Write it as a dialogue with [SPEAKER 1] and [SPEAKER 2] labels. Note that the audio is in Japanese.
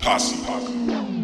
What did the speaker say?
[SPEAKER 1] Posse. Posse.